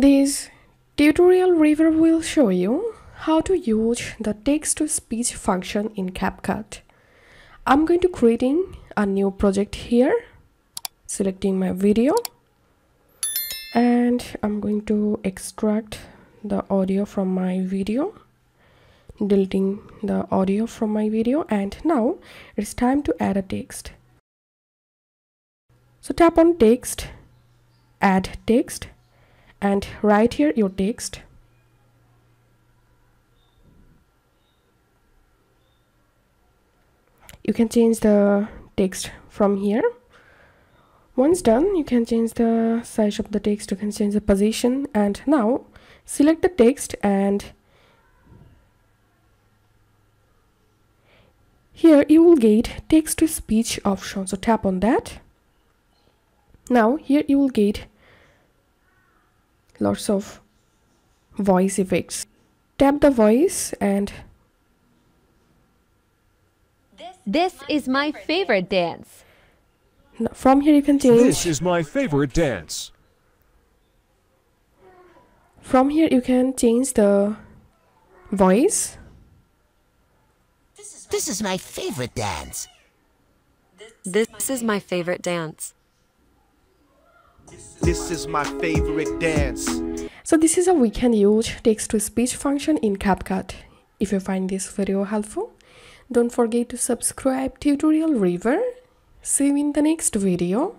This Tutorial River will show you how to use the text-to-speech function in CapCut. I'm going to creating a new project here, selecting my video, and I'm going to extract the audio from my video, deleting the audio from my video, and now it's time to add a text. So tap on text, add text, and write here your text. You can change the text from here. Once done you can change the size of the text. You can change the position. And now select the text and here you will get text to speech option. So tap on that. Now here you will get lots of voice effects tap the voice and This is my favorite dance. from here you can change This is my favorite dance. from here you can change the voice This is my favorite dance. This is my favorite dance. This is my favorite dance. so this is how we can use text to speech function in CapCut. If you find this video helpful don't forget to subscribe tutorial river. See you in the next video